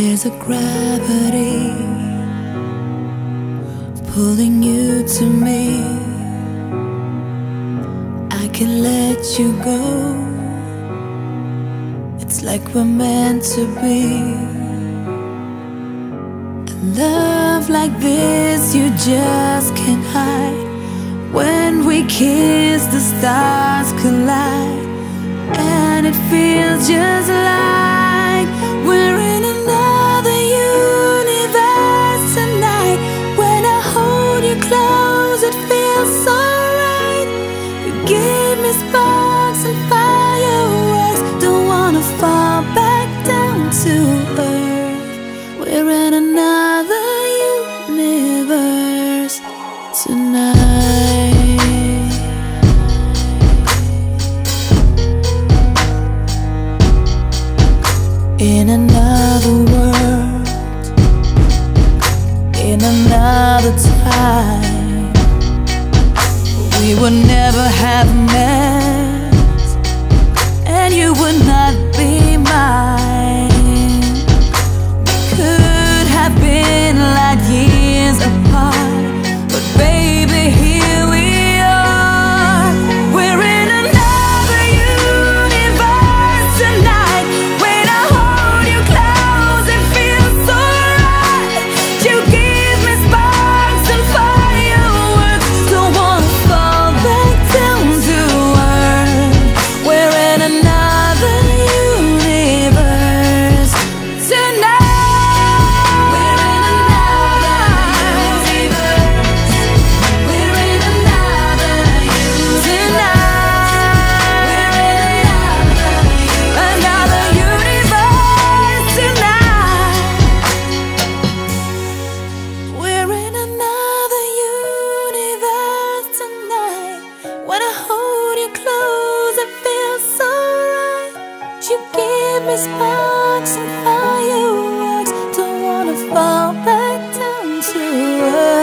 There's a gravity pulling you to me. I can let you go. It's like we're meant to be. A love like this, you just can't hide. When we kiss, the stars collide, and it feels just like in another universe tonight. In another world, in another time, we would never have met, you give me sparks and fireworks. Don't wanna fall back down to earth.